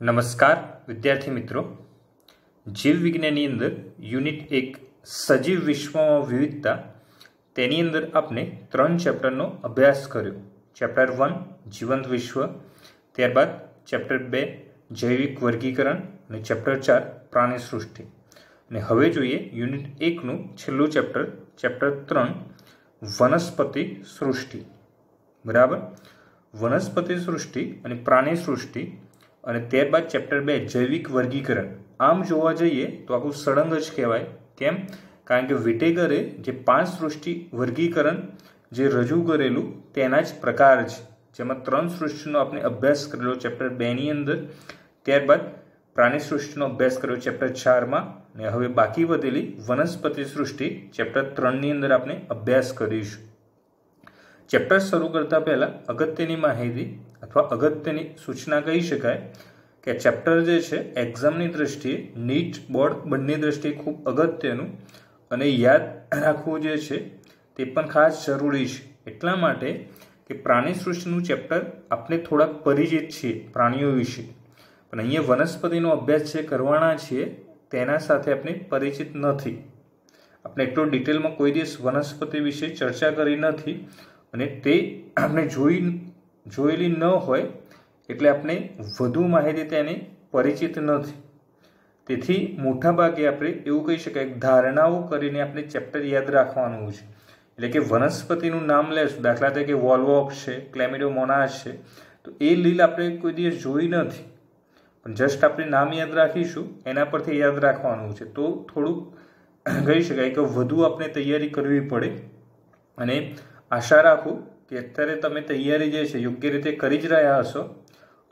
નમસ્કાર, વિદ્યાર્થી મિત્રો. જીવ વિજ્ઞાનની અંદર યુનિટ એક, સજીવ વિશ્વમાં વિવિધતા, તેની અંદર આપણે ત્રણ ચેપ્ટરનો અભ્યાસ કર્યો. ચેપ્ટર વન, જીવંત વિશ્વ, ત્યારબાદ ચેપ્ટર બે, જૈવિક વર્ગીકરણ અને ચેપ્ટર ચાર પ્રાણી સૃષ્ટિ અને હવે જોઈએ યુનિટ એકનું છેલ્લું ચેપ્ટર ચેપ્ટર ત્રણ, વનસ્પતિ સૃષ્ટિ. બરાબર? વનસ્પતિ સૃષ્ટિ અને પ્રાણી સૃષ્ટિ અને ત્યારબાદ ચેપ્ટર બે, જૈવિક વર્ગીકરણ. આમ જોવા જઈએ તો આખું સળંગ જ કહેવાય. કેમ? કારણ કે વિટેગરે જે પાંચ સૃષ્ટિ વર્ગીકરણ જે રજૂ કરેલું તેના જ પ્રકાર છે. જેમાં ત્રણ સૃષ્ટિનો આપણે અભ્યાસ કરેલો ચેપ્ટર બેની અંદર. ત્યારબાદ પ્રાણી સૃષ્ટિનો અભ્યાસ કર્યો ચેપ્ટર ચારમાં. ને હવે બાકી વધેલી વનસ્પતિ સૃષ્ટિ ચેપ્ટર ત્રણની અંદર આપણે અભ્યાસ કરીશું. ચેપ્ટર શરૂ કરતા પહેલાં અગત્યની માહિતી અથવા અગત્યની સૂચના કહી શકાય કે ચેપ્ટર જે છે, એક્ઝામની દ્રષ્ટિએ નીટ બોર્ડ બંને દ્રષ્ટિએ ખૂબ અગત્યનું અને યાદ રાખવું જે છે, તે પણ ખાસ જરૂરી છે. એટલા માટે કે પ્રાણી સૃષ્ટિનું ચેપ્ટર આપણે થોડાક પરિચિત છીએ પ્રાણીઓ વિશે. પણ અહીંયા વનસ્પતિનો અભ્યાસ જે કરવાના છીએ, તેના સાથે આપણે પરિચિત નથી. આપણે એટલો ડિટેલમાં કોઈ દિવસ વનસ્પતિ વિશે ચર્ચા કરી નથી અને તે આપણે જોઈ જોયેલી ન હોય એટલે આપણે વધુ માહિતી તેને પરિચિત નથી. તેથી મોટાભાગે આપણે એવું કહી શકાય ધારણાઓ કરીને આપણે ચેપ્ટર યાદ રાખવાનું છે. એટલે કે વનસ્પતિનું નામ લેશું. દાખલા તરીકે વોલ્વોક છે ક્લેમિડોમોનાસ છે. તો એ લીલ આપણે કોઈ દિવસ જોઈ નથી. પણ જસ્ટ આપણે નામ યાદ રાખીશું, એના પરથી યાદ રાખવાનું છે. તો થોડુંક કહી શકાય કે વધુ આપણે તૈયારી કરવી પડે. અને આશા રાખું કે અત્યારે તમે તૈયારી જે છે, યોગ્ય રીતે કરી જ રહ્યા હશો.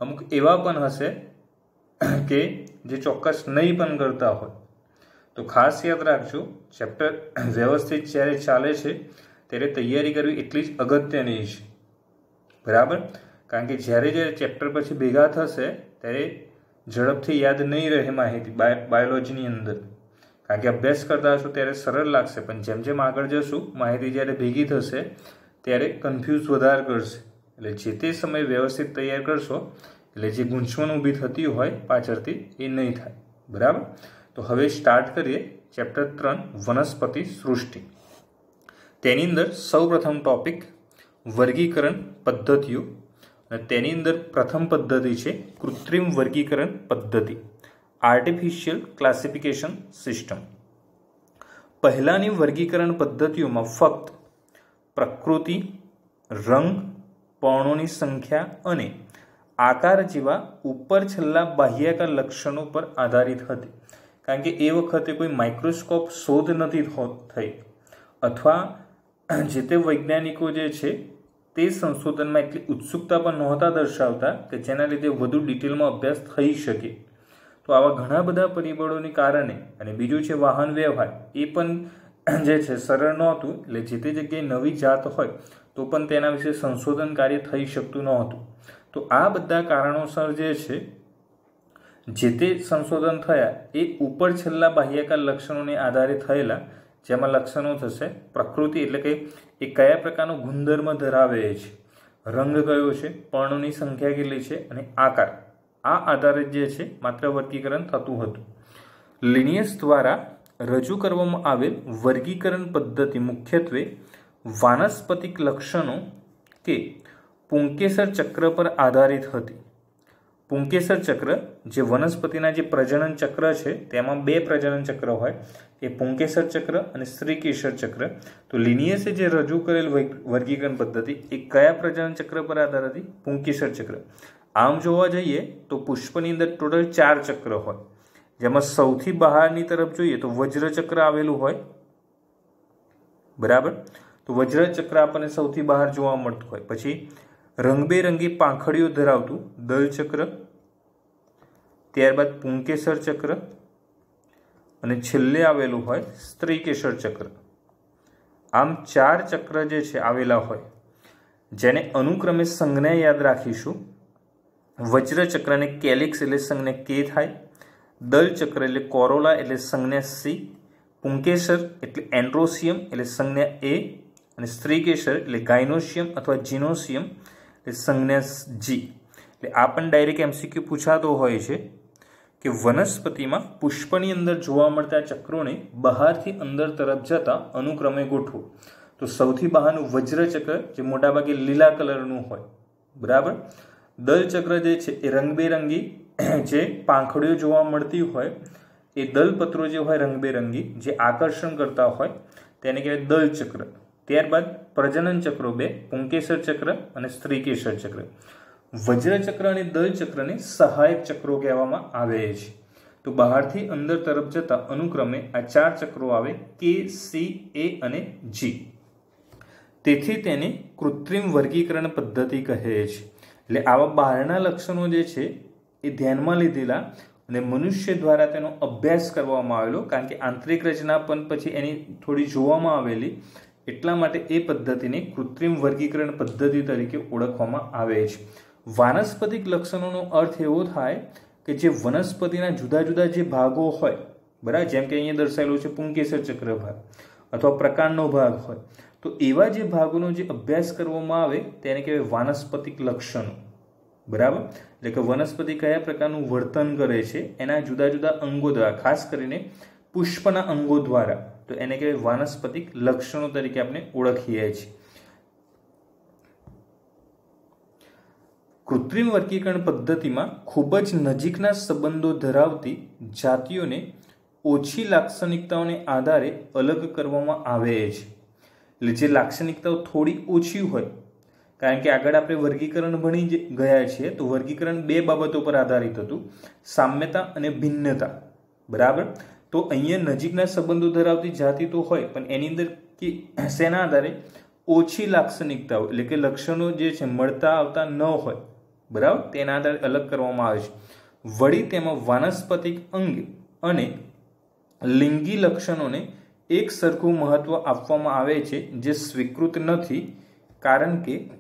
અમુક એવા પણ હશે કે જે ચોક્કસ નહીં પણ કરતા હોય. તો ખાસ યાદ રાખજો, ચેપ્ટર વ્યવસ્થિત જ્યારે ચાલે છે, ત્યારે તૈયારી કરવી એટલી જ અગત્યની છે. બરાબર? કારણ કે જ્યારે જ્યારે ચેપ્ટર પછી ભેગા થશે, ત્યારે ઝડપથી યાદ નહીં રહે માહિતી બાયોલોજીની અંદર. કારણ કે અભ્યાસ કરતા હશો ત્યારે સરળ લાગશે, પણ જેમ જેમ આગળ જશું, માહિતી જ્યારે ભેગી થશે ત્યારે કન્ફ્યુઝ વધારે કરશે. એટલે જે તે સમયે વ્યવસ્થિત તૈયાર કરશો, એટલે જે ગૂંચવણ ઊભી થતી હોય પાછળથી એ નહીં થાય. બરાબર? તો હવે સ્ટાર્ટ કરીએ ચેપ્ટર ત્રણ, વનસ્પતિ સૃષ્ટિ. તેની અંદર સૌપ્રથમ ટોપિક વર્ગીકરણ પદ્ધતિઓ. અને તેની અંદર પ્રથમ પદ્ધતિ છે કૃત્રિમ વર્ગીકરણ પદ્ધતિ આર્ટિફિશિયલ ક્લાસિફિકેશન સિસ્ટમ પહેલાંની વર્ગીકરણ પદ્ધતિઓમાં ફક્ત પ્રકૃતિ, રંગ, પર્ણોની સંખ્યા અને આકાર જેવા ઉપર છેલ્લા બાહ્યાકાર લક્ષણો પર આધારિત હતી. કારણ કે એ વખતે કોઈ માઇક્રોસ્કોપ શોધ નથી થઈ. અથવા જે તે વૈજ્ઞાનિકો જે છે, તે સંશોધનમાં એટલી ઉત્સુકતા પણ નહોતા દર્શાવતા કે જેના લીધે વધુ ડિટેલમાં અભ્યાસ થઈ શકે. તો આવા ઘણા બધા પરિબળોને કારણે અને બીજું છે વાહન વ્યવહાર, એ પણ જે છે, સરળ નહોતું, એટલે જે તે જગ્યાએ નવી જાત હોય, તો પણ તેના વિશે સંશોધન કાર્ય થઈ શકતું નહોતું. તો આ બધા કારણોસર જે છે, જે તે સંશોધન થયા, એ ઉપર છેલ્લા બાહ્યકાર લક્ષણોને આધારે થયેલા, જેમાં લક્ષણો થશે, પ્રકૃતિ એટલે કે એ કયા પ્રકારનો ગુણધર્મ ધરાવે છે, રંગ કયો છે, પર્ણોની સંખ્યા કેટલી છે અને આકાર. આ આધારે જે છે, માત્ર વર્ગીકરણ થતું હતું. લિનિયસ દ્વારા રજૂ કરવામાં આવેલ વર્ગીકરણ પદ્ધતિ મુખ્યત્વે વાનસ્પતિક લક્ષણો કે પુંકેસર ચક્ર પર આધારિત હતી. પુંકેસર ચક્ર જે વનસ્પતિના જે પ્રજનન ચક્ર છે, તેમાં બે પ્રજનન ચક્ર હોય. એ પુંકેસર ચક્ર અને શ્રીકેસર ચક્ર. તો લિનિયસે જે રજૂ કરેલ વર્ગીકરણ પદ્ધતિ, એ કયા પ્રજનન ચક્ર પર આધાર હતી? પુંકેસર ચક્ર. આમ જોવા જઈએ તો પુષ્પની અંદર ટોટલ ચાર ચક્ર હોય. જેમાં સૌથી બહારની તરફ જોઈએ તો વજ્રચક્ર આવેલું હોય. બરાબર? તો વજ્રચક્ર આપણને સૌથી બહાર જોવા મળતું હોય. પછી રંગબેરંગી પાંખડીઓ ધરાવતું દલચક્ર, ત્યારબાદ પુંકેસર ચક્ર, અને છેલ્લે આવેલું હોય સ્ત્રીકેસર ચક્ર. આમ ચાર ચક્ર જે છે આવેલા હોય, જેને અનુક્રમે સંજ્ઞા યાદ રાખીશું. વજ્રચક્રને કેલિક્સ એટલે સંજ્ઞા કે થાય. દલચક્ર એટલે કોરોલા એટલે સંજ્ઞા સી, પુંકેસર એટલે એન્ડ્રોસિયમ એટલે સંજ્ઞા એ, અને સ્ત્રીકેસર એટલે ગાયનોસિયમ અથવા જીનોસિયમ એટલે સંજ્ઞા જી. એટલે આ પણ ડાયરેક્ટ એમસીક્યુ પૂછાતો હોય છે કે વનસ્પતિમાં પુષ્પની અંદર જોવા મળતા ચક્રોને બહારથી અંદર તરફ જતા અનુક્રમે ગોઠવો. તો સૌથી બહારનું વજ્રચક્ર જે મોટાભાગે લીલા કલરનું હોય. બરાબર? દલચક્ર જે છે એ રંગબેરંગી જે પાંખડીઓ જોવા મળતી હોય, એ દલપત્રો જે હોય રંગબેરંગી, જે આકર્ષણ કરતા હોય, તેને કહેવાય દલ ચક્ર ત્યારબાદ પ્રજનન ચક્રો બે, પુંકેસર ચક્ર અને સ્ત્રીકેસર ચક્ર. વજ્રચક્ર અને દલ ચક્રને સહાયક ચક્રો કહેવામાં આવે છે. તો બહારથી અંદર તરફ જતા અનુક્રમે આ ચાર ચક્રો આવે કે સી એ અને જી તેથી તેને કૃત્રિમ વર્ગીકરણ પદ્ધતિ કહે છે. એટલે આવા બહારના લક્ષણો જે છે એ ધ્યાનમાં લીધેલા અને મનુષ્ય દ્વારા તેનો અભ્યાસ કરવામાં આવેલો, કારણ કે આંતરિક રચના પણ પછી એની થોડી જોવામાં આવેલી, એટલા માટે એ પદ્ધતિને કૃત્રિમ વર્ગીકરણ પદ્ધતિ તરીકે ઓળખવામાં આવે છે. વાનસ્પતિક લક્ષણોનો અર્થ એવો થાય કે જે વનસ્પતિના જુદા જુદા જે ભાગો હોય, બરાબર, જેમ કે અહીંયા દર્શાવેલું છે પુંકેસર ચક્ર ભાગ અથવા પ્રકારનો ભાગ હોય, તો એવા જે ભાગોનો જે અભ્યાસ કરવામાં આવે, તેને કહેવાય વાનસ્પતિક લક્ષણો. બરાબર? એટલે કે વનસ્પતિ કયા પ્રકારનું વર્તન કરે છે, એના જુદા જુદા અંગો દ્વારા, ખાસ કરીને પુષ્પના અંગો દ્વારા, તો એને કહેવાય વાનસ્પતિક લક્ષણો તરીકે આપણે ઓળખીએ છીએ. કૃત્રિમ વર્ગીકરણ પદ્ધતિમાં ખૂબ જ નજીકના સંબંધો ધરાવતી જાતિઓને ઓછી લાક્ષણિકતાઓને આધારે અલગ કરવામાં આવે છે. એટલે જે લાક્ષણિકતાઓ થોડી ઓછી હોય કારણ કે આગળ આપણે વર્ગીકરણ ભણી ગયા છીએ, તો વર્ગીકરણ બે બાબતો પર આધારિત હતું. સામ્યતા અને ભિન્નતા. બરાબર? તો અહીંયા નજીકના સંબંધો ધરાવતી જાતિ તો હોય, પણ એની અંદર કે શેના આધારે? ઓછી લાક્ષણિકતાઓ, એટલે કે લક્ષણો જે છે, મળતા આવતા ન હોય. બરાબર? તેના આધારે અલગ કરવામાં આવે છે. વળી તેમાં વાનસ્પતિક અંગ અને લિંગી લક્ષણોને એક સરખું મહત્વ આપવામાં આવે છે, જે સ્વીકૃત નથી, કારણ કે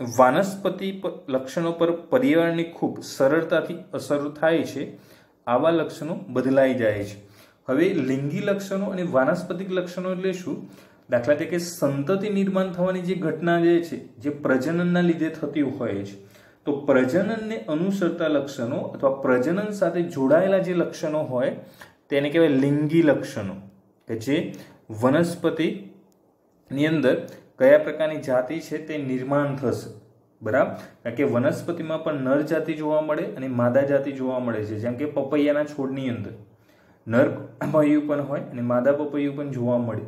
વાનસ્પતિ લક્ષણો પર પર્યાવરણની ખૂબ સરળતાથી અસર થાય છે, આવા લક્ષણો બદલાઈ જાય છે. હવે લિંગી લક્ષણો અને વાનસ્પતિક લક્ષણો એટલે શું? દાખલા તરીકે સંતતિ નિર્માણ થવાની જે ઘટના જે છે, જે પ્રજનનના લીધે થતી હોય છે, તો પ્રજનનને અનુસરતા લક્ષણો અથવા પ્રજનન સાથે જોડાયેલા જે લક્ષણો હોય, તેને કહેવાય લિંગી લક્ષણો. કે જે વનસ્પતિની અંદર કયા પ્રકારની જાતિ છે તે નિર્માણ થશે. બરાબર? કારણ કે વનસ્પતિમાં પણ નર જાતિ જોવા મળે અને માદા જાતિ જોવા મળે છે. જેમ કે પપૈયાના છોડની અંદર. નર પપૈયું પણ હોય અને માદા પપૈયું પણ જોવા મળે.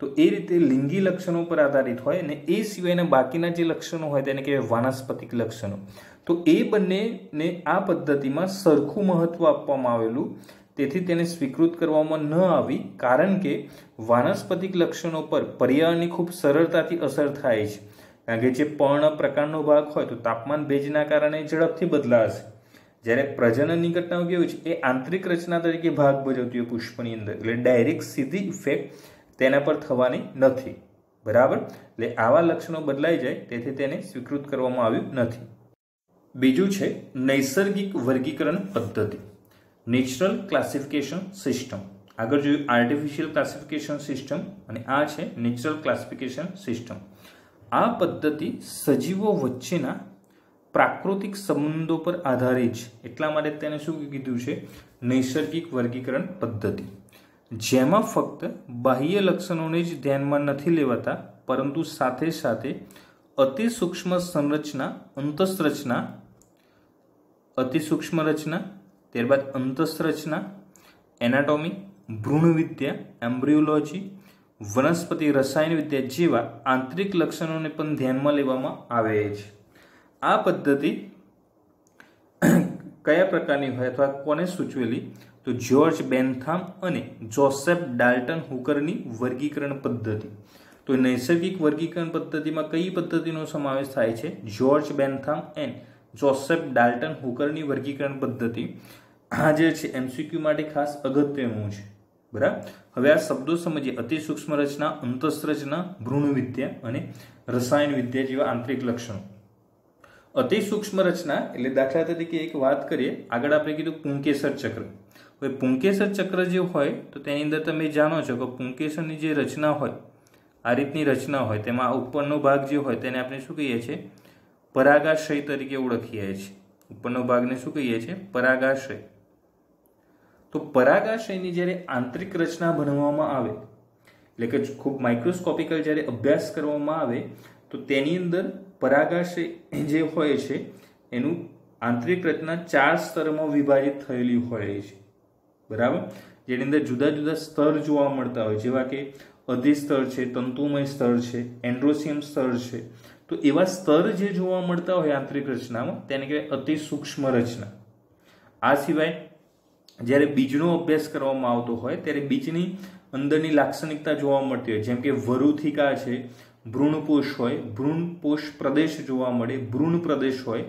તો એ રીતે લિંગી લક્ષણો પર આધારિત હોય અને એ સિવાયના બાકીના જે લક્ષણો હોય તેને કહેવાય વાનસ્પતિક લક્ષણો. તો એ બંનેને આ પદ્ધતિમાં સરખું મહત્વ આપવામાં આવેલું તેથી તેને સ્વીકૃત કરવામાં ન આવી કારણ કે વાનસ્પતિક લક્ષણો પર પર્યાવરણની ખૂબ સરળતાથી અસર થાય છે. કારણ કે જે પર્ણ પ્રકારનો ભાગ હોય તો તાપમાન ભેજના કારણે ઝડપથી બદલાશે. જ્યારે પ્રજનનની ઘટનાઓ કેવું છે, એ આંતરિક રચના તરીકે ભાગ ભજવતી હોય પુષ્પની અંદર. એટલે ડાયરેક્ટ સીધી ઇફેક્ટ તેના પર થવાની નથી. બરાબર? એટલે આવા લક્ષણો બદલાઈ જાય, તેથી તેને સ્વીકૃત કરવામાં આવ્યું નથી. બીજું છે, નૈસર્ગિક વર્ગીકરણ પદ્ધતિ. Natural classification system. આગળ જોયું આર્ટિફિશિયલ ક્લાસિફિકેશન સિસ્ટમ અને આ છે નેચરલ ક્લાસિફિકેશન સિસ્ટમ. આ પદ્ધતિ સજીવો વચ્ચેના પ્રાકૃતિક સંબંધો પર આધારિત છે. એટલા માટે તેને શું કીધું છે? નૈસર્ગિક વર્ગીકરણ પદ્ધતિ. જેમાં ફક્ત બાહ્ય લક્ષણોને જ ધ્યાનમાં નથી લેવાતા, પરંતુ સાથે સાથે અતિ સૂક્ષ્મ સંરચના, અંતસ્રચના અતિ સૂક્ષ્મ રચના ત્યારબાદ અંતસ્રચના એનાટોમી, ભ્રૂણવિદ્યા, એમ્બ્રિયોલોજી, વનસ્પતિ રસાયણ વિદ્યા જેવા આંતરિક લક્ષણોને પણ ધ્યાનમાં લેવામાં આવે છે. આ પદ્ધતિ કયા પ્રકારની હોય અથવા કોને સૂચવેલી? તો જ્યોર્જ બેન્થામ અને જોસેફ ડાલ્ટન હુકરની વર્ગીકરણ પદ્ધતિ. તો નૈસર્ગિક વર્ગીકરણ પદ્ધતિમાં કઈ પદ્ધતિનો સમાવેશ થાય છે? George Bentham and Joseph Dalton હુકરની વર્ગીકરણ પદ્ધતિ. આ જે છે એમસીક્યુ માટે ખાસ અગત્યનું છે. બરાબર? હવે આ શબ્દો સમજીએ. અતિ સૂક્ષ્મ રચના અંતસ્ત્રચના ભ્રૂણ વિદ્યા અને રસાયણ વિદ્યા જેવા આંતરિક લક્ષણો. અતિ સૂક્ષ્મ રચના એટલે દાખલા તરીકે એક વાત કરીએ. આગળ આપણે કીધું પુંકેસર ચક્ર. હવે પુંકેસર ચક્ર જે હોય, તો તેની અંદર તમે જાણો છો કે પુંકેસરની જે રચના હોય, આ રીતની રચના હોય, તેમાં ઉપરનો ભાગ જે હોય, તેને આપણે શું કહીએ છીએ? પરાગાશય તરીકે ઓળખીએ છીએ. ઉપરનો ભાગને શું કહીએ છીએ? પરાગાશય. તો પરાગાશયની જ્યારે આંતરિક રચના ભણવામાં આવે, એટલે કે ખૂબ માઇક્રોસ્કોપિકલ જ્યારે અભ્યાસ કરવામાં આવે, તો તેની અંદર પરાગાશય જે હોય છે, એનું આંતરિક રચના ચાર સ્તરમાં વિભાજિત થયેલી હોય છે. બરાબર? જેની અંદર જુદા જુદા સ્તર જોવા મળતા હોય, જેવા કે અધિસ્તર છે, તંતુમય સ્તર છે, એન્ડ્રોસિયમ સ્તર છે. તો એવા સ્તર જે જોવા મળતા હોય આંતરિક રચનામાં, તેને કહેવાય અતિ સૂક્ષ્મ રચના. આ સિવાય જ્યારે બીજનો અભ્યાસ કરવામાં આવતો હોય, ત્યારે બીજની અંદરની લાક્ષણિકતા જોવા મળતી હોય. જેમ કે વરુથિકા છે, ભ્રૂણપોષ હોય, ભ્રૂણપોષ પ્રદેશ જોવા મળે, ભ્રૂણ પ્રદેશ હોય,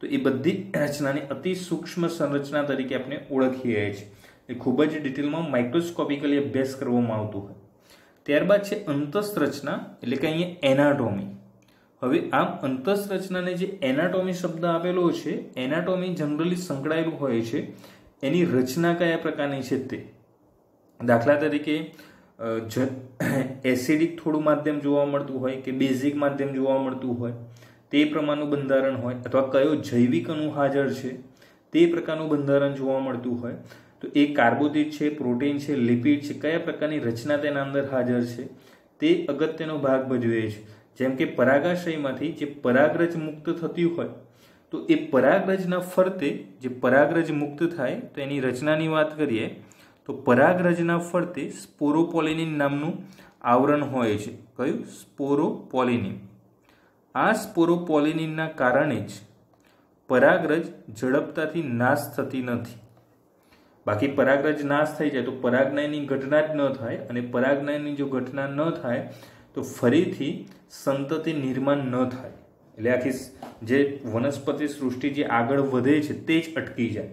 તો એ બધી રચનાની અતિ સૂક્ષ્મ સંરચના તરીકે આપણે ઓળખીએ છીએ. એ ખૂબ જ ડિટેલમાં માઇક્રોસ્કોપિકલી અભ્યાસ કરવામાં આવતું હોય. ત્યારબાદ છે અંતસ્રચના, એટલે કે અહીંયા એનાટોમી. હવે આમ અંતસ્રચનાને જે એનાટોમી શબ્દ આપેલો છે, એનાટોમી જનરલી સંકળાયેલું હોય છે એની રચના કયા પ્રકારની છે તે? દાખલા તરીકે એસિડિક થોડું માધ્યમ જોવા મળતું હોય કે બેઝિક માધ્યમ જોવા મળતું હોય, તે પ્રમાણનું બંધારણ હોય, અથવા કયો જૈવિક અણુ હાજર છે, તે પ્રકારનું બંધારણ જોવા મળતું હોય, તો એ કાર્બોદિત છે, પ્રોટીન છે, લિપિડ છે, કયા પ્રકારની રચના તેના અંદર હાજર છે, તે અગત્યનો ભાગ ભજવે છે. જેમ કે પરાગાશયમાંથી જે પરાગરજ મુક્ત થતી હોય તો એ પરાગરજના ફરતે જે પરાગરજ મુક્ત થાય, તો એની રચનાની વાત કરીએ, તો પરાગરજના ફરતે સ્પોરોપોલિનિન નામનું આવરણ હોય છે. કયું? સ્પોરોપોલિનિન. આ સ્પોરોપોલિનિનના કારણે જ પરાગરજ ઝડપતાથી નાશ થતી નથી. બાકી પરાગરજ નાશ થઈ જાય તો પરાગનયની ઘટના જ ન થાય અને પરાગનયની જો ઘટના ન થાય, તો ફરીથી સંતતિ નિર્માણ ન થાય. એટલે આખી જે વનસ્પતિ સૃષ્ટિ જે આગળ વધે છે તે જ અટકી જાય.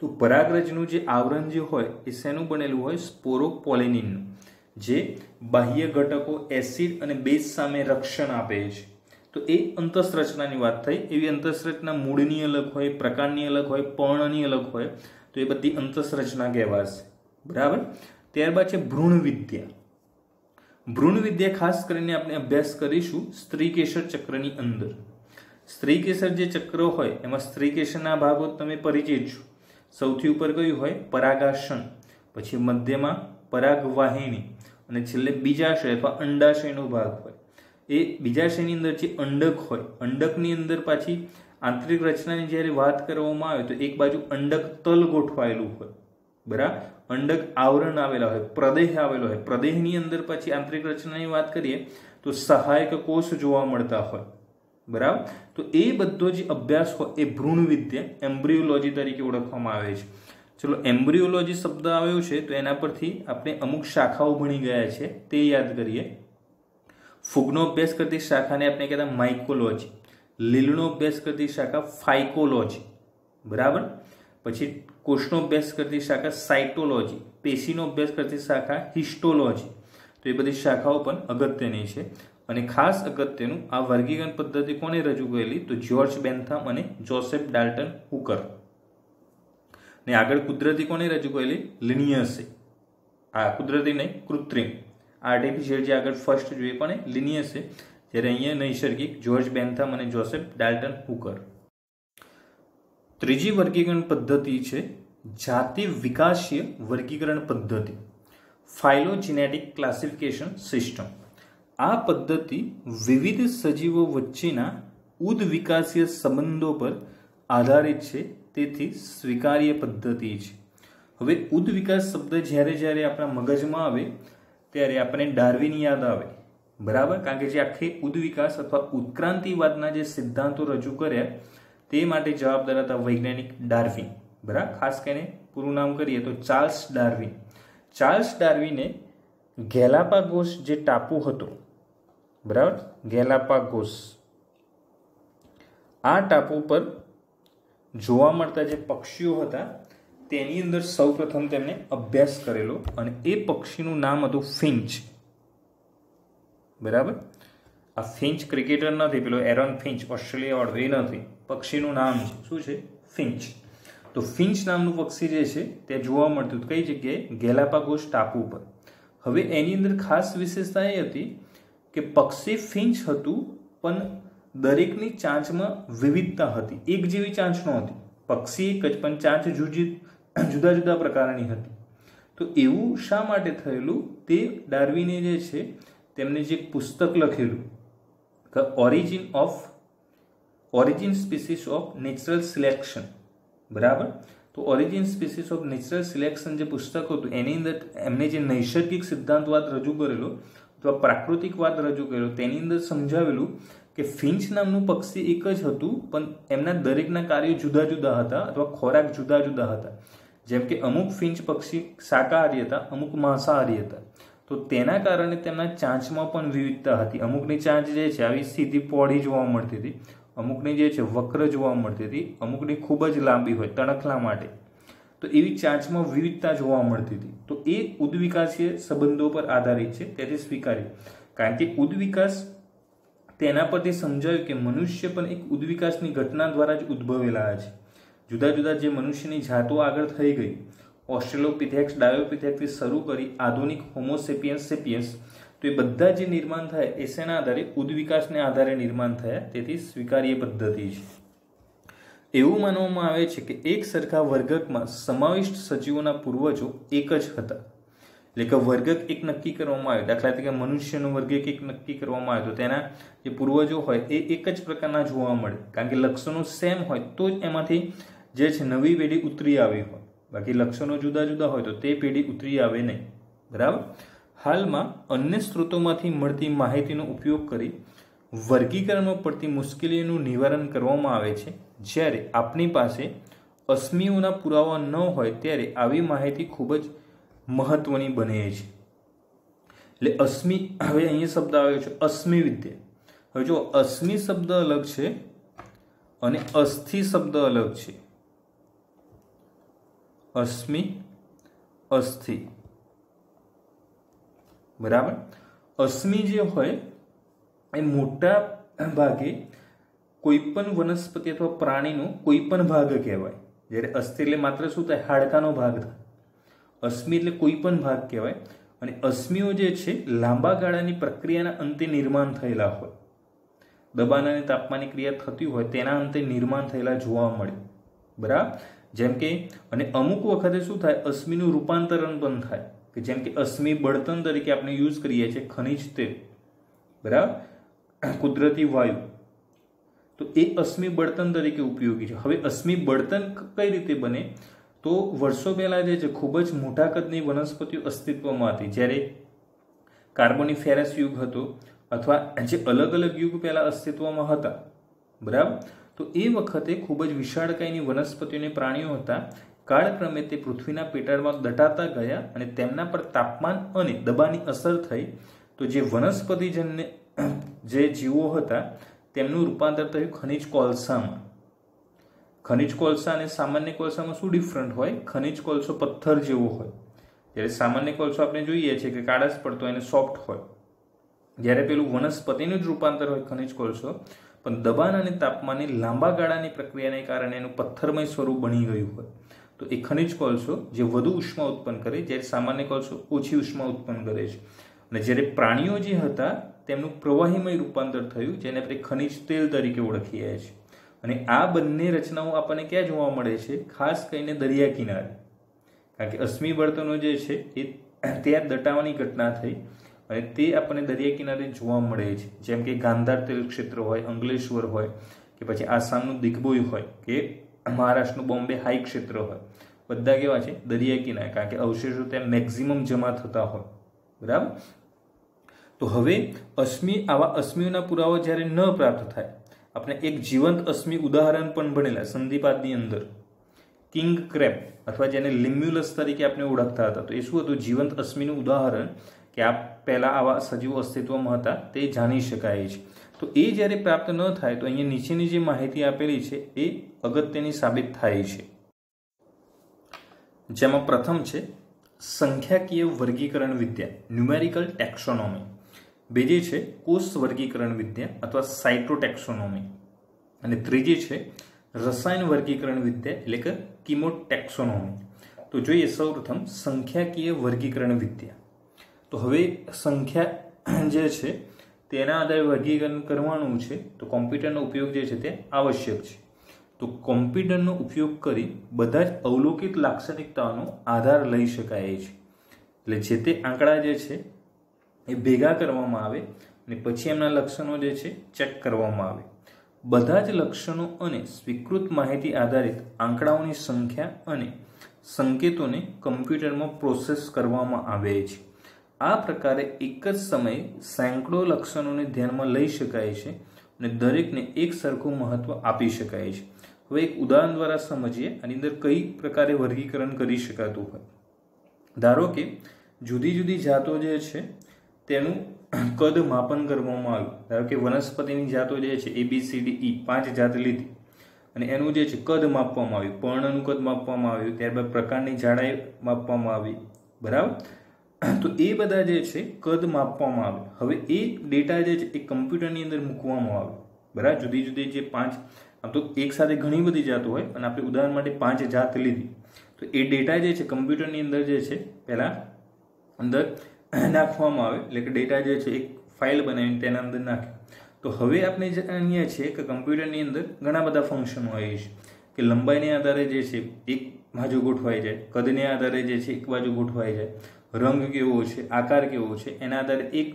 તો પરાગરજનું જે આવરણ જે હોય એ શેનું બનેલું હોય? સ્પોરોપોલિનિનનું. જે બાહ્ય ઘટકો એસિડ અને બેઝ સામે રક્ષણ આપે છે. તો એ અંતસ્રચનાની વાત થઈ. એવી અંતસ્રચના મૂળની અલગ હોય, પ્રકારની અલગ હોય, પર્ણની અલગ હોય, તો એ બધી અંતસ્રચના કહેવાશે. બરાબર? ત્યારબાદ છે ભ્રૂણ વિદ્યા ભ્રૂણ વિદ્યા ખાસ કરીને આપણે અભ્યાસ કરીશું સ્ત્રી કેશર ચક્રની અંદર. સ્ત્રી કેસર જે ચક્ર હોય, એમાં સ્ત્રી કેસરના ભાગો તમે પરિચિત છો. સૌથી ઉપર કયું હોય? પરાગાસન. પછી મધ્યમાં પરાગવાહિની. અને છેલ્લે બીજાશય અથવા અંડાશયનો ભાગ હોય. એ બીજાશયની અંદર જે અંડક હોય, અંડકની અંદર પાછી આંતરિક રચનાની જ્યારે વાત કરવામાં આવે તો એક બાજુ અંડક તલ ગોઠવાયેલું હોય. બરાબર? અંડક આવરણ આવેલા હોય, પ્રદેહ આવેલો હોય. પ્રદેહની અંદર પછી આંતરિક રચનાની વાત કરીએ તો સહાયક કોષ જોવા મળતા હોય. બરાબર? તો એ બધો જે અભ્યાસ હોય, એ ભ્રૂણ વિદ્યા એમ્બ્રિયોલોજી તરીકે ઓળખવામાં આવે છે. ચલો, એમ્બ્રિયોલોજી શબ્દ આવ્યો છે, તો એના પરથી આપણે અમુક શાખાઓ ભણી ગયા છે, તે યાદ કરીએ. ફૂગનો અભ્યાસ કરતી શાખાને આપણે કહેતા માઇકોલોજી લીલનો અભ્યાસ કરતી શાખા ફાઇકોલોજી બરાબર? પછી કોષનો અભ્યાસ કરતી શાખા સાયટોલોજી પેશીનો અભ્યાસ કરતી શાખા હિસ્ટોલોજી તો એ બધી શાખાઓ પણ અગત્યની છે. અને ખાસ અગત્યનું આ વર્ગીકરણ પદ્ધતિ કોને રજૂ કરેલી? તો જ્યોર્જ બેન્થામ અને જોસેફ ડાલ્ટન હુકર. ને આગળ કુદરતી કોને રજૂ કરેલી? લિનિયસે. આ કુદરતી નહીં, કૃત્રિમ. આર્ટિફિશિયલ જે આગળ ફર્સ્ટ જોઈએ પણ લિનિયસે. જ્યારે અહીંયા નૈસર્ગિક જ્યોર્જ બેન્થામ અને જોસેફ ડાલ્ટન હુકર. ત્રીજી વર્ગીકરણ પદ્ધતિ છે જાતિ વિકાસીય વર્ગીકરણ પદ્ધતિ. Phylogenetic classification system. આ પદ્ધતિ વિવિધ સજીવો વચ્ચેના ઉદવિકાસીય સંબંધો પર આધારિત છે, તેથી સ્વીકાર્ય પદ્ધતિ છે. હવે ઉદવિકાસ શબ્દ જ્યારે જ્યારે આપણા મગજમાં આવે, ત્યારે આપણને ડાર્વિન યાદ આવે. બરાબર? કારણ કે જે આખી ઉદવિકાસ અથવા ઉત્ક્રાંતિવાદના જે સિદ્ધાંતો રજૂ કર્યા, તે માટે જવાબદાર હતા વૈજ્ઞાનિક ડાર્વિન. બરાબર? ખાસ કરીને પૂરું નામ કરીએ તો ચાર્લ્સ ડાર્વિન. ચાર્લ્સ ડાર્વિને ગેલાપાગોસ જે ટાપુ હતો બરાબર? ગેલાપાગોસ. આ ટાપુ પર જોવા મળતા જે પક્ષીઓ હતા, તેની અંદર સૌપ્રથમ તેમણે અભ્યાસ કરેલો અને એ પક્ષીનું નામ હતું ફિંચ. બરાબર? આ ફિંચ ક્રિકેટર નથી, પેલો એરોન ફિંચ, ઓસ્ટ્રેલિયા વાળો, એ નથી. પક્ષીનું નામ છે. શું છે? ફિંચ. તો ફિંચ નામનું પક્ષી જે છે, તે જોવા મળતું કઈ જગ્યાએ? ગેલાપાગોસ ટાપુ પર હવે એની અંદર ખાસ વિશેષતા એ હતી કે પક્ષી ફિંચ હતું, પણ દરેકની ચાંચમાં વિવિધતા હતી. એક જેવી ચાંચ નહોતી. પક્ષી એક જ, પણ ચાંચ જુદા જુદા પ્રકારની હતી. તો એવું શા માટે થયેલું? તે ડાર્વિને જે છે, તેમને જે પુસ્તક લખેલું કે origin of, origin species of natural selection. બરાબર? તો origin species of natural selection જે પુસ્તક હતું, એની અંદર એમને જે નૈસર્ગિક સિદ્ધાંતવાદ રજૂ કરેલો અથવા પ્રાકૃતિકવાદ રજૂ કર્યો. તેની અંદર સમજાવેલું કે ફિંચ નામનું પક્ષી એક જ હતું, પણ એમના દરેકના કાર્યો જુદા જુદા હતા અથવા ખોરાક જુદા જુદા હતા. જેમ કે અમુક ફિંચ પક્ષી શાકાહારી હતા, અમુક માંસાહારી હતા. તો તેના કારણે તેમના ચાંચમાં પણ વિવિધતા હતી. અમુકની ચાંચ જે છે, આવી સીધી પોળી જોવા મળતી હતી. અમુકની જે છે, વક્ર જોવા મળતી હતી. અમુકની ખૂબ જ લાંબી હોય, તણખલા માટે. તો એવી ચાંચમાં વિવિધતા જોવા મળતી હતી. તો એ ઉદ્વિકાસીય સંબંધો પર આધારિત છે તેથી સ્વીકાર્યું. કારણ કે ઉદ્વિકાસ તેના પરથી સમજાયું કે મનુષ્ય પણ એક ઉદ્વિકાસની ઘટના દ્વારા જ ઉદ્ભવેલા છે. જુદા જુદા જે મનુષ્યની જાતો આગળ થઈ ગઈ. ઓસ્ટ્રેલોપિથેક્સ ડાયોપિથેક્સથી શરૂ કરી આધુનિક હોમોસેપિયન્સ સેપિયન્સ. તો એ બધા જે નિર્માણ થયા, એ શેના આધારે? ઉદ્વિકાસને આધારે નિર્માણ થયા. તેથી સ્વીકાર્ય પદ્ધતિ છે. એવું માનવામાં આવે છે કે એક સરખા વર્ગકમાં સમાવિષ્ટ સજીવોના પૂર્વજો એક જ હતા. એટલે કે વર્ગક એક નક્કી કરવામાં આવ્યો. દાખલા તરીકે મનુષ્યનો વર્ગક એક નક્કી કરવામાં આવ્યો. તો તેના જે પૂર્વજો હોય એ એક જ પ્રકારના જોવા મળે. કારણ કે લક્ષણો સેમ હોય તો જ એમાંથી જે છે નવી પેઢી ઉતરી આવી હોય. બાકી લક્ષણો જુદા જુદા હોય તો તે પેઢી ઉતરી આવે નહીં. બરાબર? હાલમાં અન્ય સ્ત્રોતોમાંથી મળતી માહિતીનો ઉપયોગ કરી વર્ગીકરણમાં પડતી મુશ્કેલીઓનું નિવારણ કરવામાં આવે છે. જ્યારે આપની પાસે અશ્મિઓના પુરાવા ન હોય ત્યારે આવી માહિતી ખૂબ જ મહત્વની બને છે. એટલે અશ્મિ હવે અહીંયા શબ્દ આવ્યો છે, અસ્મિ વિદ્ય. હવે જો અશ્મિ શબ્દ અલગ છે અને અસ્થિ શબ્દ અલગ છે. અસ્મિ, અસ્થિ. બરાબર? અશ્મિ જે હોય એ મોટા ભાગે કોઈ પણ વનસ્પતિ અથવા પ્રાણીનો કોઈ પણ ભાગ કહેવાય. જ્યારે અસ્થિ એટલે માત્ર શું થાય? હાડકાનો ભાગ થાય. અશ્મિ એટલે કોઈ પણ ભાગ કહેવાય. અને અશ્મિઓ જે છે, લાંબા ગાળાની પ્રક્રિયાના અંતે નિર્માણ થયેલા હોય. દબાણ અને તાપમાનની ક્રિયા થતી હોય, તેના અંતે નિર્માણ થયેલા જોવા મળે. બરાબર? જેમ કે, અને અમુક વખતે શું થાય? અશ્મિનું રૂપાંતરણ પણ થાય. કે જેમ કે અશ્મિ બળતણ તરીકે આપણે યુઝ કરીએ છીએ ખનિજ તેલ. બરાબર? કુદરતી વાયુ. તો એ અશ્મિ બળતણ તરીકે ઉપયોગી છે. હવે અશ્મિ બળતણ કઈ રીતે બને? તો વર્ષો પહેલાં જે છે, ખૂબ જ મોટા કદની વનસ્પતિઓ અસ્તિત્વમાં હતી. જ્યારે કાર્બોનિફેરસ યુગ હતો અથવા જે અલગ અલગ યુગ પહેલાં અસ્તિત્વમાં હતા. બરાબર? તો એ વખતે ખૂબ જ વિશાળકાયની વનસ્પતિઓ પ્રાણીઓ હતા. કાળક્રમે તે પૃથ્વીના પેટાળમાં દટાતા ગયા અને તેમના પર તાપમાન અને દબાણની અસર થઈ. તો જે વનસ્પતિજન્ય જે જીવો હતા, તેમનું રૂપાંતર થયું ખનિજ કોલસામાં. ખનિજ કોલસા અને સામાન્ય કોલસામાં શું ડિફરન્ટ હોય? ખનિજ કોલસો પથ્થર જેવો હોય. જ્યારે સામાન્ય કોલસો આપણે જોઈએ છીએ કે કાળસ પડતો એને સોફ્ટ હોય. જ્યારે પેલું વનસ્પતિનું જ રૂપાંતર હોય ખનિજ કોલસો, પણ દબાણ અને તાપમાનની લાંબા ગાળાની પ્રક્રિયાને કારણે એનું પથ્થરમય સ્વરૂપ બની ગયું હોય. તો એ ખનિજ કોલસો જે વધુ ઉષ્મા ઉત્પન્ન કરે, જ્યારે સામાન્ય કોલસો ઓછી ઉષ્મા ઉત્પન્ન કરે છે. અને જ્યારે પ્રાણીઓ જે હતા, તેમનું પ્રવાહીમય રૂપાંતર થયું, જેને આપણે ખનિજ તેલ તરીકે ઓળખીએ છીએ. અને આ બંને રચનાઓ આપણને ક્યાં જોવા મળે છે? ખાસ કરીને દરિયા કિનારે. કારણ કે અશ્મિ બળતણો જે છે, એ ત્યાં દટાવાની ઘટના થઈ અને તે આપણને દરિયા કિનારે જોવા મળે છે. જેમ કે ગાંધાર તેલ ક્ષેત્ર હોય, અંગલેશ્વર હોય, કે પછી આસામનું દિગ્બોય હોય, કે મહારાષ્ટ્રનું બોમ્બે હાઈ ક્ષેત્ર હોય. બધા કેવા છે? દરિયા કિનારે. કારણ કે અવશેષો ત્યાં મેક્ઝિમમ જમા થતા હોય. બરાબર? તો હવે અશ્મિ આવા અશ્મિઓના પુરાવા જ્યારે ન પ્રાપ્ત થાય, આપણે એક જીવંત અશ્મિ ઉદાહરણ પણ ભણેલા સંધિપાદની અંદર. કિંગ ક્રેપ, અથવા જેને લિમ્યુલસ તરીકે આપણે ઓળખતા હતા, તો એ શું હતું? જીવંત અશ્મિનું ઉદાહરણ કે આ પહેલાં આવા સજીવો અસ્તિત્વમાં હતા, તે જાણી શકાય છે. તો એ જ્યારે પ્રાપ્ત ન થાય, તો અહીંયા નીચેની જે માહિતી આપેલી છે, એ અગત્યની સાબિત થાય છે. જેમાં પ્રથમ છે, સંખ્યાકીય વર્ગીકરણ વિદ્યા ન્યુમેરિકલ ટેક્સોનોમી બીજી છે કોષ વર્ગીકરણ વિદ્યા અથવા સાયટોટેક્સોનોમી અને ત્રીજી છે રસાયણ વર્ગીકરણ વિદ્યા એટલે કે કિમોટેક્સોનોમી તો જોઈએ સૌપ્રથમ સંખ્યાકીય વર્ગીકરણ વિદ્યા. તો હવે સંખ્યા જે છે, તેના આધારે વર્ગીકરણ કરવાનું છે, તો કોમ્પ્યુટરનો ઉપયોગ જે છે તે આવશ્યક છે. તો કોમ્પ્યુટરનો ઉપયોગ કરી બધા જ અવલોકિત લાક્ષણિકતાઓનો આધાર લઈ શકાય છે. એટલે જે તે આંકડા જે છે એ ભેગા કરવામાં આવે અને પછી એમના લક્ષણો જે છે ચેક કરવામાં આવે. બધા જ લક્ષણો અને સ્વીકૃત માહિતી આધારિત આંકડાઓની સંખ્યા અને સંકેતોને કમ્પ્યુટરમાં પ્રોસેસ કરવામાં આવે છે. આ પ્રકારે એક જ સમયે સેંકડો લક્ષણોને ધ્યાનમાં લઈ શકાય છે અને દરેકને એક સરખું મહત્વ આપી શકાય છે. હવે એક ઉદાહરણ દ્વારા સમજીએ, આની અંદર કઈ પ્રકારે વર્ગીકરણ કરી શકાતું હોય. ધારો કે જુદી જુદી જાતો જે છે તેનું કદ માપન કરવામાં આવ્યું. ધારો કે વનસ્પતિની જાતો જે છે એ બી સી ડી ઈ પાંચ જાત લીધી. અને એનું જે છે, કદ માપવામાં આવ્યું. પર્ણનું કદ માપવામાં આવ્યું. ત્યારબાદ પ્રકારની જાડાઈ માપવામાં આવી. બરાબર? તો એ બધા જે છે, કદ માપવામાં આવે હવે એ ડેટા જે છે, એ કમ્પ્યુટરની અંદર મૂકવામાં આવે બરાબર? જુદી જુદી જે પાંચ, આમ તો એક સાથે ઘણી બધી જાતો હોય, અને આપણે ઉદાહરણ માટે પાંચ જાત લીધી. તો એ ડેટા જે છે, કમ્પ્યુટરની અંદર જે છે, પહેલાં અંદર નાખવામાં આવે, એટલે કે ડેટા જે છે એક ફાઇલ બનાવીને તેના અંદર નાખે. તો હવે આપણે જાણીએ છીએ કે કમ્પ્યુટરની અંદર ઘણા બધા ફંક્શન હોય છે. કે લંબાઈને આધારે જે છે એક બાજુ ગોઠવાઈ જાય, કદને આધારે જે છે એક બાજુ ગોઠવાઈ જાય, રંગ કેવો છે, આકાર કેવો છે, એના આધારે એક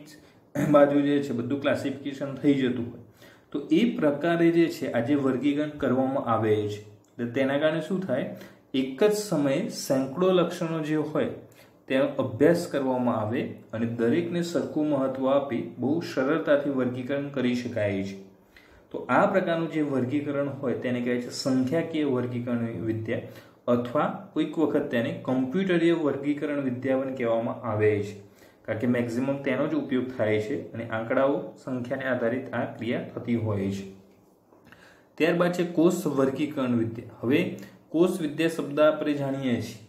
બાજુ જે છે બધું ક્લાસિફિકેશન થઈ જતું હોય. તો એ પ્રકારે જે છે આજે વર્ગીકરણ કરવામાં આવે છે. તેના કારણે શું થાય? એક જ સમયે સેંકડો લક્ષણો જે હોય તેનો અભ્યાસ કરવામાં આવે અને દરેકને સરખું મહત્વ આપી બહુ સરળતાથી વર્ગીકરણ કરી શકાય છે. તો આ પ્રકારનું જે વર્ગીકરણ હોય તેને કહે છે સંખ્યાકીય વર્ગીકરણ વિદ્યા અથવા કોઈક વખત તેને કમ્પ્યુટરીય વર્ગીકરણ વિદ્યા પણ કહેવામાં આવે છે. કારણ કે મેક્ઝિમમ તેનો જ ઉપયોગ થાય છે અને આંકડાઓ સંખ્યાને આધારિત આ ક્રિયા થતી હોય છે. ત્યારબાદ છે કોષ વર્ગીકરણ વિદ્યા. હવે કોષ વિદ્યા શબ્દ આપણે જાણીએ છીએ.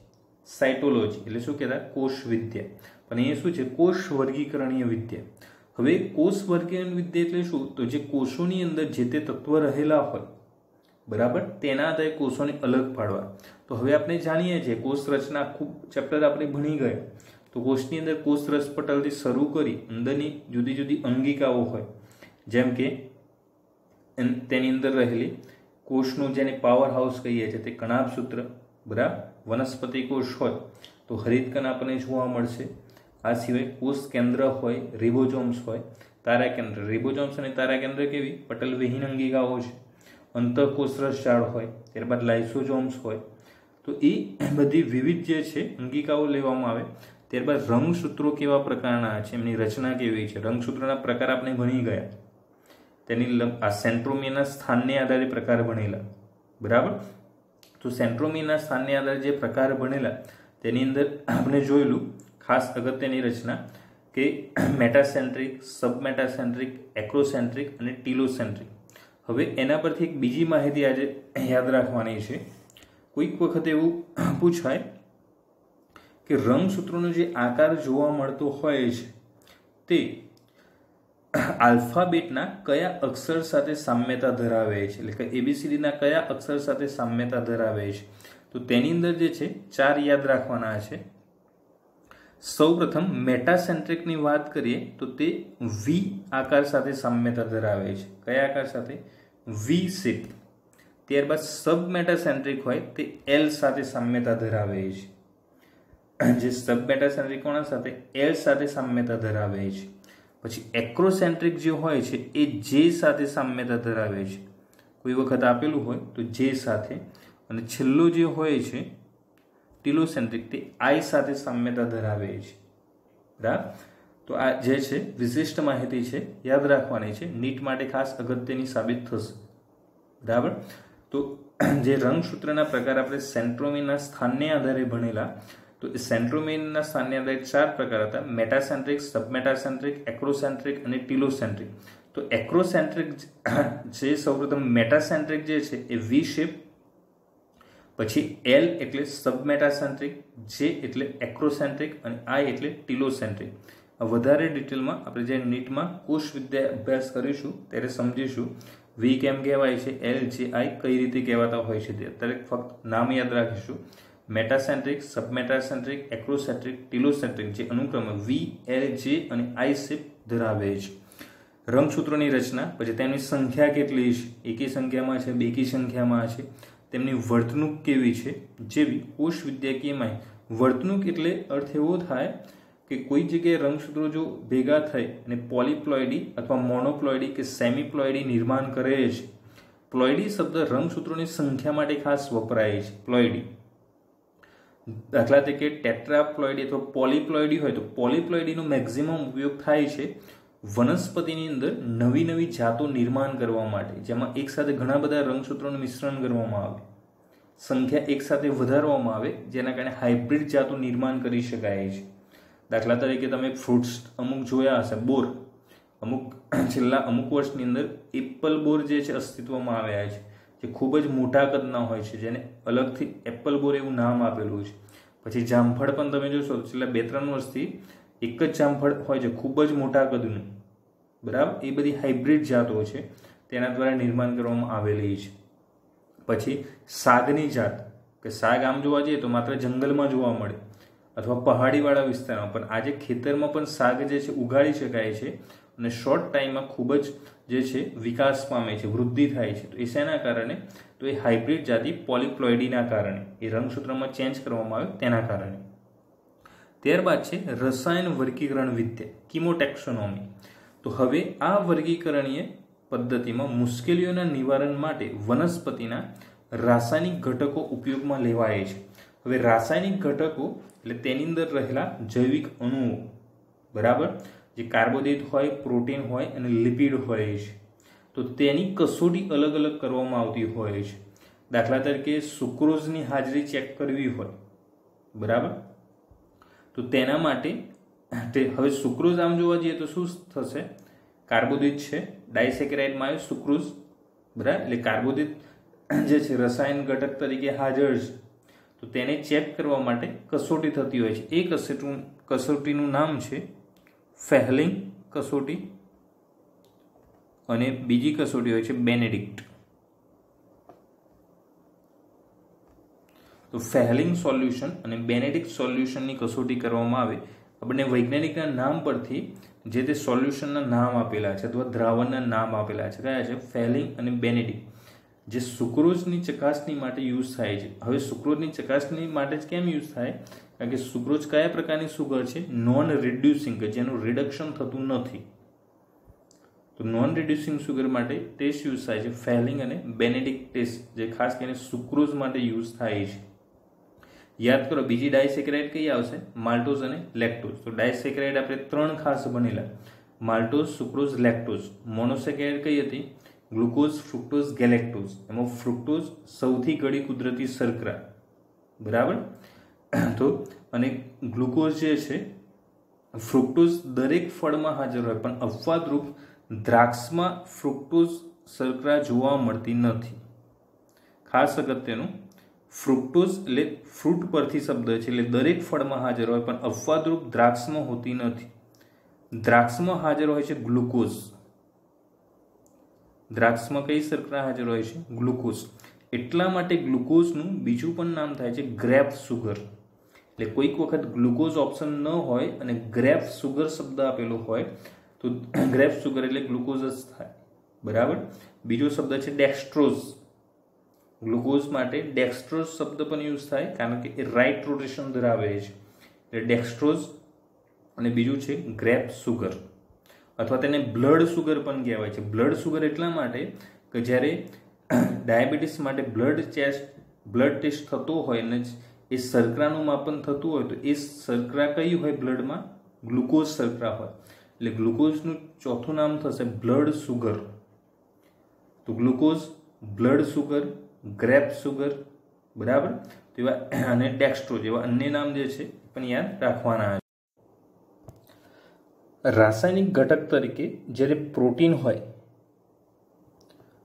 સાયટોલોજી, એટલે શું કહેતા કોષ વિદ્યા પણ એ શું છે? કોષ વર્ગીકરણીય વિદ્યા. હવે કોષ વર્ગીકરણ વિદ્યા એટલે શું? તો જે કોષોની અંદર જે તે તત્વ રહેલા હોય, બરાબર? તેના આધારે કોષોને અલગ પાડવા. તો હવે આપણે જાણીએ છીએ, કોષ રચના ખૂબ ચેપ્ટર આપણે ભણી ગયા. તો કોષની અંદર કોષ રસપટલથી શરૂ કરી અંદરની જુદી જુદી અંગિકાઓ હોય, જેમ કે તેની અંદર રહેલી કોષનું જેને પાવર હાઉસ કહીએ છીએ, તે કણાભ સૂત્ર બરાબર? વનસ્પતિ કોષ હોય તો હરિતકણ આપણને જોવા મળશે. આ સિવાય કોષ કેન્દ્ર હોય રિબોજોમ્સ હોય, તારા કેન્દ્ર. રિબોજોમ્સ અને તારા કેન્દ્ર કેવી? પટલ વિહીન અંગિકાઓ છે. અંતઃકોષરસ ઝાડ હોય, ત્યારબાદ લાઇસોજોમ્સ હોય. તો એ બધી વિવિધ જે છે, અંગિકાઓ લેવામાં આવે. ત્યારબાદ રંગસૂત્રો કેવા પ્રકારના છે, એમની રચના કેવી છે? રંગસૂત્રોના પ્રકાર આપણે ભણી ગયા. તેની આ સેન્ટ્રોમિયાના સ્થાનને આધારે પ્રકાર ભણેલા. બરાબર? તો સેન્ટ્રોમીના સ્થાનની આધારે જે પ્રકાર ભણેલા તેની અંદર આપણે જોયેલું ખાસ અગત્યની રચના કે મેટાસેન્ટ્રિક, સબમેટાસેન્ટ્રિક, એક્રોસેન્ટ્રિક અને ટીલોસેન્ટ્રિક. હવે એના પરથી એક બીજી માહિતી આજે યાદ રાખવાની છે. કોઈક વખત એવું પૂછાય કે રંગસૂત્રોનો જે આકાર જોવા મળતો હોય છે, તે આલ્ફાબેટના કયા અક્ષર સાથે સામ્યતા ધરાવે છે? એટલે કે એબીસીડીના કયા અક્ષર સાથે સામ્યતા ધરાવે છે? તો તેની અંદર જે છે, ચાર યાદ રાખવાના છે. સૌ પ્રથમ મેટાસેન્ટ્રિકની વાત કરીએ, તો તે વી આકાર સાથે સામ્યતા ધરાવે છે. કયા આકાર સાથે? વી શેપ ત્યારબાદ સબ મેટાસેન્ટ્રિક હોય, તે એલ સાથે સામ્યતા ધરાવે છે. જે સબ મેટાસેન્ટ્રિક કોના સાથે? એલ સાથે સામ્યતા ધરાવે છે. પછી એક્રોસેન્ટ્રિક જે હોય છે, એ જે સાથે સામ્યતા ધરાવે છે. કોઈ વખત આપેલું હોય તો જે સાથે. અને છેલ્લો જે હોય છે, ટિલોસેન્ટ્રિક, તે આઈ સાથે સામ્યતા ધરાવે છે. બરાબર? તો આ જે છે, વિશિષ્ટ માહિતી છે, યાદ રાખવાની છે. નીટ માટે ખાસ અગત્યની સાબિત થશે. બરાબર? તો જે રંગસૂત્રના પ્રકાર આપણે સેન્ટ્રોમીના સ્થાનને આધારે ભણેલા તો એ સેન્ટ્રોમેનના સ્થાનની અંદર ચાર પ્રકાર હતા. મેટાસેન્ટ્રિક સબમેટાસેન્ટ્રિક એક્રોસેન્ટ્રિક અને ટીલોસેન્ટ્રિક તો એક્રોસેન્ટ્રિક જે સૌપ્રથમ મેટાસેન્ટ્રિક જે છે, એ વી શેપ પછી એલ એટલે સબમેટાસેન્ટ્રિક જે એટલે એક્રોસેન્ટ્રિક અને આઈ એટલે ટીલોસેન્ટ્રિક વધારે ડિટેલમાં આપણે જે નીટમાં કોષ વિદ્યા અભ્યાસ કરીશું, ત્યારે સમજીશું વી કેમ કહેવાય છે એલ જે આઈ કઈ રીતે કહેવાતા હોય છે તે. અત્યારે ફક્ત નામ યાદ રાખીશું. મેટાસેન્ટ્રિક સબમેટાસેન્ટ્રિક એક્રોસેન્ટ્રિક ટીલોસેન્ટ્રિક જે અનુક્રમે વી એલ જે અને આઈ શેપ ધરાવે છે. રંગસૂત્રોની રચના, પછી તેમની સંખ્યા કેટલી છે? એકી સંખ્યામાં છે, બેકી સંખ્યામાં છે. તેમની વર્તણૂક કેવી છે? જેવી કોષ વિદ્યાકીયમાં વર્તણૂક એટલે અર્થ એવો થાય કે કોઈ જગ્યાએ રંગસૂત્રો જો ભેગા થઈ અને પોલીપ્લોઇડી અથવા મોનોપ્લોઇડી કે સેમીપ્લોઇડી નિર્માણ કરે છે. પ્લોઇડી શબ્દ રંગસૂત્રોની સંખ્યા માટે ખાસ વપરાય છે. પ્લોઇડી દાખલા તરીકે ટેટ્રાપ્લોઇડી અથવા પોલીપ્લોઇડી હોય તો પોલીપ્લોઇડીનો મેક્ઝિમમ ઉપયોગ થાય છે વનસ્પતિની અંદર નવી નવી જાતો નિર્માણ કરવા માટે, જેમાં એકસાથે ઘણા બધા રંગસૂત્રોનું મિશ્રણ કરવામાં આવે. સંખ્યા એકસાથે વધારવામાં આવે, જેના કારણે હાઇબ્રિડ જાતો નિર્માણ કરી શકાય છે. દાખલા તરીકે તમે ફ્રૂટ્સ અમુક જોયા હશે, બોર. અમુક, છેલ્લા અમુક વર્ષની અંદર એપલ બોર જે છે, અસ્તિત્વમાં આવ્યા છે. જે ખૂબ જ મોટા કદના હોય છે, જેને અલગથી એપલ બોર એવું નામ આપેલું છે. પછી જામફળ પણ તમે જોશો, છેલ્લા બે ત્રણ વર્ષથી એક જ જામફળ હોય છે, ખૂબ જ મોટા કદનું. બરાબર? એ બધી હાઇબ્રિડ જાતો છે, તેના દ્વારા નિર્માણ કરવામાં આવેલી છે. પછી સાગની જાત, કે સાગ આમ જોવા જઈએ તો માત્ર જંગલમાં જોવા મળે, અથવા પહાડીવાળા વિસ્તારમાં. પણ આજે ખેતરમાં પણ સાગ જે છે, ઉગાડી શકાય છે, અને શોર્ટ ટાઈમમાં ખૂબ જ જે છે વિકાસ પામે છે, વૃદ્ધિ થાય છે, તો એ શેના કારણે? તો એ હાઇબ્રિડ જાતિ પોલિપ્લોઇડીના કારણે. એ રંગસૂત્રમાં ચેન્જ કરવામાં આવે તેના કારણે. ત્યારબાદ છે, રસાયણ વર્ગીકરણ વિદ્યા, કિમોટેક્સોનોમી. તો હવે આ વર્ગીકરણીય પદ્ધતિમાં મુશ્કેલીઓના નિવારણ માટે વનસ્પતિના રાસાયણિક ઘટકો ઉપયોગમાં લેવાય છે. હવે રાસાયણિક ઘટકો, એટલે તેની અંદર રહેલા જૈવિક અણુઓ, બરાબર? જે કાર્બોદિત હોય, પ્રોટીન હોય અને લિપિડ હોય છે. તો તેની કસોટી અલગ અલગ કરવામાં આવતી હોય છે. દાખલા તરીકે સુક્રોઝની હાજરી ચેક કરવી હોય, બરાબર? તો તેના માટે હવે સુક્રોઝ આમ જોવા જઈએ તો શું થશે? કાર્બોદિત છે ડાયસેકેરાઇડમાં આવે સુક્રોઝ, બરાબર? એટલે કાર્બોદિત જે છે, રસાયણ ઘટક તરીકે હાજર છે. તો તેને ચેક કરવા માટે કસોટી થતી હોય છે. એ કસોટી કસોટીનું નામ છે ફેહલિંગ કસોટી અને બીજી કસોટી હોય છે બેનેડિક્ટ. તો ફેહલિંગ સોલ્યુશન અને બેનેડિક્ટ સોલ્યુશનની કસોટી કરવામાં આવે. આપણને વૈજ્ઞાનિકના નામ પરથી જે તે સોલ્યુશનના નામ આપેલા છે અથવા દ્રાવણના નામ આપેલા છે, કયા છે? ફેલિંગ અને બેનેડિક્ટ. જે સુક્રોઝની ચકાસણી માટે યુઝ થાય છે. હવે સુક્રોઝની ચકાસણી માટે જ કેમ યુઝ થાય? કારણ કે સુક્રોઝ કયા પ્રકારની સુગર છે? નોન રિડ્યુસિંગ જેનું રિડક્શન થતું નથી. તો નોન રિડ્યુસિંગ સુગર માટે ટેસ્ટ યુઝ થાય છે. ફેલિંગ અને બેનેડિક ટેસ્ટ જે ખાસ કરીને સુક્રોઝ માટે યુઝ થાય છે. યાદ કરો, બીજી ડાયસેક્રાઇડ કઈ આવશે? માલ્ટોઝ અને લેક્ટોઝ. તો ડાયસેક્રાઇડ આપણે ત્રણ ખાસ બનેલા. Maltose sucrose lactose. મોનોસેક્રાઇડ કઈ હતી? Glucose, fructose, galactose. એમાં ફ્રુક્ટોઝ સૌથી ગળી કુદરતી શર્કરા. બરાબર? તો અને ગ્લુકોઝ જે છે, ફ્રુક્ટોઝ દરેક ફળમાં હાજર હોય, પણ અપવાદરૂપ દ્રાક્ષમાં ફ્રુક્ટોઝ શર્કરા જોવા મળતી નથી. ખાસ અગત્યનું, ફ્રુક્ટોઝ એટલે ફ્રૂટ પરથી શબ્દ છે, એટલે દરેક ફળમાં હાજર હોય, પણ અપવાદરૂપ દ્રાક્ષમાં હોતી નથી. દ્રાક્ષમાં હાજર હોય છે ગ્લુકોઝ. દ્રાક્ષમાં કઈ શર્કરા હાજર હોય છે? ગ્લુકોઝ. એટલા માટે ગ્લુકોઝનું બીજું પણ નામ થાય છે ગ્રેપ સુગર. એટલે કોઈક વખત ગ્લુકોઝ ઓપ્શન ન હોય અને ગ્રેપ સુગર શબ્દ આપેલો હોય, તો ગ્રેપ સુગર એટલે ગ્લુકોઝ જ થાય. બરાબર? બીજો શબ્દ છે ડેક્સ્ટ્રોઝ. ગ્લુકોઝ માટે ડેક્સ્ટ્રોઝ શબ્દ પણ યુઝ થાય, કારણ કે એ રાઇટ રોટેશન ધરાવે છે. એટલે ડેક્સ્ટ્રોઝ અને બીજું છે ગ્રેપ સુગર. અથવા તેને બ્લડ સુગર પણ કહેવાય છે. બ્લડ સુગર એટલા માટે કે જ્યારે ડાયાબિટીસ માટે બ્લડ ચેસ્ટ બ્લડ ટેસ્ટ થતો હોય અને એ શર્કરાનું માપન થતું હોય તો એ શર્કરા કઈ હોય બ્લડમાં ગ્લુકોઝ શર્કરા હોય. એટલે ગ્લુકોઝનું ચોથું નામ થશે બ્લડ સુગર તો glucose blood sugar grape sugar બરાબર? એવા અને ડેક્સ્ટ્રો જેવા અન્ય નામ જે છે, પણ યાદ રાખવાના છે. રાસાયણિક ઘટક તરીકે જ્યારે પ્રોટીન હોય,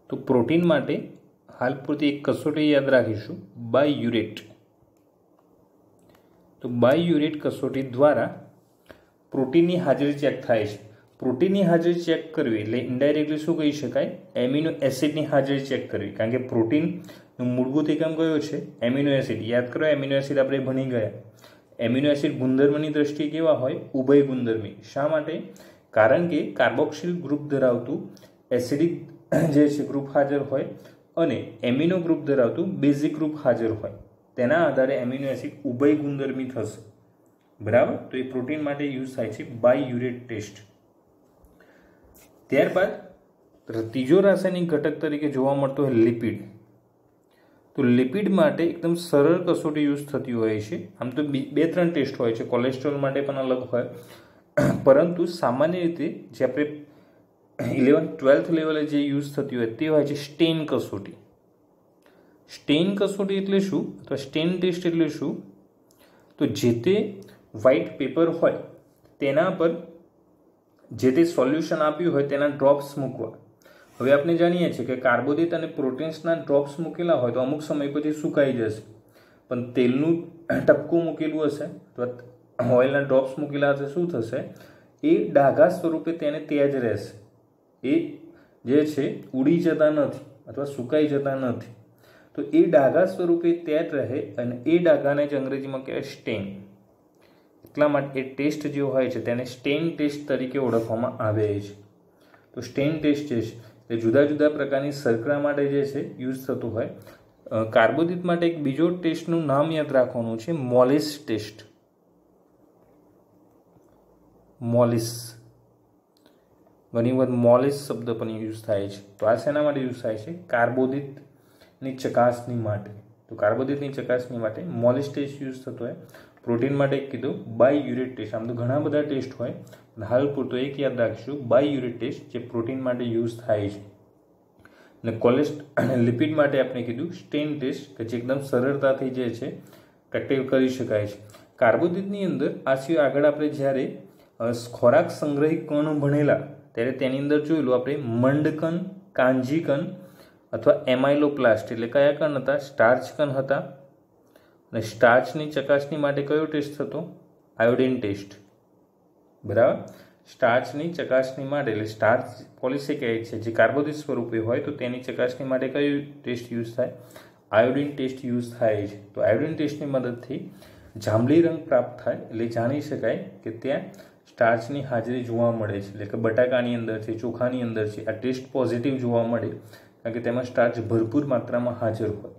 તો પ્રોટીન માટે હાલ પૂરતી એક કસોટી યાદ રાખીશું બાય યુરેટ તો બાય યુરેટ કસોટી દ્વારા પ્રોટીનની હાજરી ચેક થાય છે. પ્રોટીનની હાજરી ચેક કરવી એટલે ઇન્ડાયરેક્ટલી શું કહી શકાય? એમિનો એસિડની હાજરી ચેક કરવી. કારણ કે પ્રોટીનનું મૂળભૂત એકમ કયો છે? Amino acid. યાદ કરો, એમિનો એસિડ આપણે ભણી ગયા. એમિનો એસિડ ગુણધર્મની દ્રષ્ટિએ કેવા હોય? ઉભય ગુણધર્મી. શા માટે? કારણ કે કાર્બોક્સિલ ગ્રુપ ધરાવતું એસિડિક જે છે ગ્રુપ હાજર હોય અને એમિનો ગ્રુપ ધરાવતું બેઝિક ગ્રુપ હાજર હોય. તેના આધારે એમિનો એસિડ ઉભય ગુણધર્મી થશે. બરાબર? તો એ પ્રોટીન માટે યુઝ થાય છે બાય યુરેટ ટેસ્ટ. ત્યારબાદ ત્રીજો રાસાયણિક ઘટક તરીકે જોવા મળતો હોય લિપિડ. તો લિપિડ માટે એકદમ સરળ કસોટી યુઝ થતી હોય છે. આમ તો બે ત્રણ ટેસ્ટ હોય છે. કોલેસ્ટ્રોલ માટે પણ અલગ હોય. પરંતુ સામાન્ય રીતે જે આપણે ઇલેવન ટ્વેલ્થ લેવલે જે યુઝ થતી હોય તે હોય છે સ્ટેન કસોટી. સ્ટેન કસોટી એટલે શું? અથવા સ્ટેન ટેસ્ટ એટલે શું? તો જે તે વ્હાઇટ પેપર હોય, તેના પર જે તે સોલ્યુશન આપ્યું હોય તેના ડ્રોપ્સ મૂકવા. હવે આપણે જાણીએ છીએ કે કાર્બોદિત અને પ્રોટીન્સના ડ્રોપ્સ મૂકેલા હોય તો અમુક સમય પછી સુકાઈ જશે. પણ તેલનું ટપકું મૂકેલું હશે, અથવા ઓઇલના ડ્રોપ્સ મૂકેલા હશે, શું થશે? એ ડાઘા સ્વરૂપે તેને તેજ રહેશે. એ જે છે, ઉડી જતા નથી, અથવા સુકાઈ જતા નથી. તો એ ડાઘા સ્વરૂપે તેજ રહે અને એ ડાઘાને જ અંગ્રેજીમાં કહેવાય સ્ટેન. એટલા માટે એ ટેસ્ટ જે હોય છે, તેને સ્ટેન ટેસ્ટ તરીકે ઓળખવામાં આવે છે. તો સ્ટેન ટેસ્ટ જે છે તે જુદા જુદા પ્રકારની સરકરા માટે જે છે યુઝ થતું હોય કાર્બોદિત માટે એક બીજો ટેસ્ટનું નામ યાદ રાખવાનું છે, મોલિસ ટેસ્ટ. મોલિસ. ઘણી વખત મોલિસ શબ્દ પણ યુઝ થાય છે. તો આ શેના માટે યુઝ થાય છે? કાર્બોદિતની ચકાસણી માટે. તો કાર્બોદિતની ચકાસણી માટે મોલિસ ટેસ્ટ યુઝ થતો હોય. પ્રોટીન માટે કીધું બાય યુરિટ ટેસ્ટ આમ તો ઘણા બધા ટેસ્ટ હોય. હાલ પૂરતો એક યાદ રાખીશું. બાય યુરિટ ટેસ્ટ જે પ્રોટીન માટે યુઝ થાય છે. અને કોલેસ્ટ, અને લિપિડ માટે આપણે કીધું સ્ટેન ટેસ્ટ, કે જે એકદમ સરળતાથી જે છે કટેવ કરી શકાય છે. કાર્બોદિતની અંદર આ સિવાય આગળ આપણે જ્યારે ખોરાક સંગ્રહી કણો ભણેલા, ત્યારે તેની અંદર જોયેલું આપણે મંડકન કાંજીકન અથવા એમાઇલોપ્લાસ્ટ એટલે કયા કણ હતા? સ્ટાર્ચ કણ હતા. અને સ્ટાર્ચની ચકાસણી માટે કયો ટેસ્ટ થતો? Iodine test. બરાબર? સ્ટાર્ચની ચકાસણી માટે, એટલે સ્ટાર્ચ કહે છે, જે કાર્બોદિત સ્વરૂપે હોય, તો તેની ચકાસણી માટે કયો ટેસ્ટ યુઝ થાય? આયોડિન ટેસ્ટ યુઝ થાય છે તો આયોડિન ટેસ્ટની મદદથી જાંબલી રંગ પ્રાપ્ત થાય, એટલે જાણી શકાય કે ત્યાં સ્ટાર્ચની હાજરી જોવા મળે છે. એટલે કે બટાકાની અંદર છે, ચોખાની અંદર છે, આ ટેસ્ટ પોઝિટિવ જોવા મળે, કારણ કે તેમાં સ્ટાર્ચ ભરપૂર માત્રામાં હાજર હોય.